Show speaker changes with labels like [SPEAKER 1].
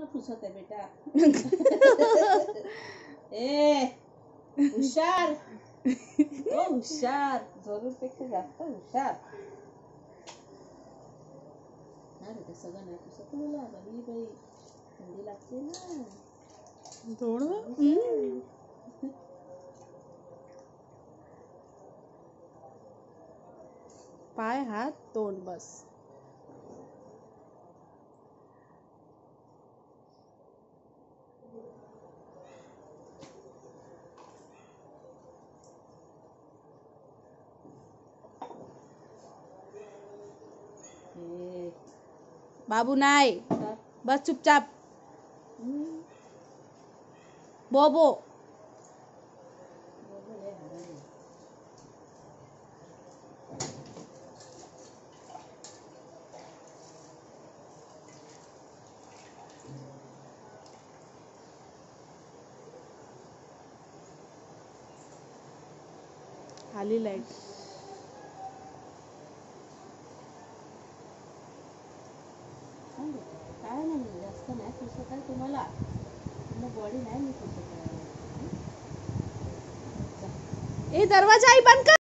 [SPEAKER 1] पूर्ण पुसत आहे बेटा ए हुशार ओ हुशार जास्त हुशार नाही बेटा सगळं नाही पुसत मला बाई बाई थंडी लागते ना
[SPEAKER 2] थोडं. पाय हात तोंड बस बाबू नाही
[SPEAKER 1] हुशार.
[SPEAKER 2] बस चुपचाप
[SPEAKER 1] हम्म.
[SPEAKER 2] बोबो
[SPEAKER 1] बरोबर आहे, बरोबर आहे.
[SPEAKER 2] आली लाईट
[SPEAKER 1] जास्त बॉडी
[SPEAKER 2] दरवाज़ा आई बंद कर.